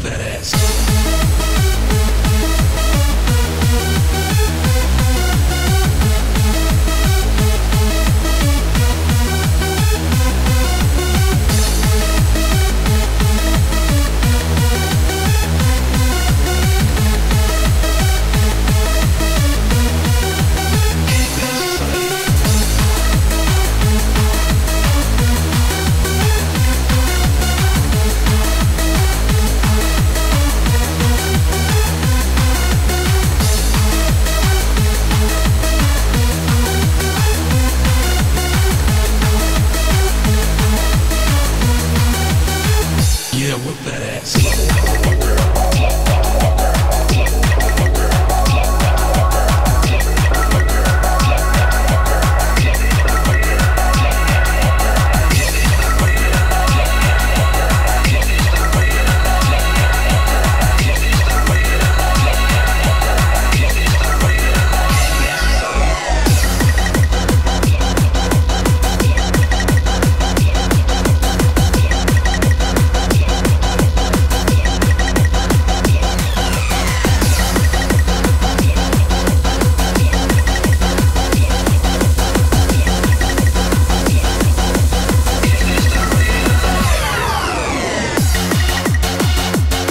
oferece. Yeah, whip that ass.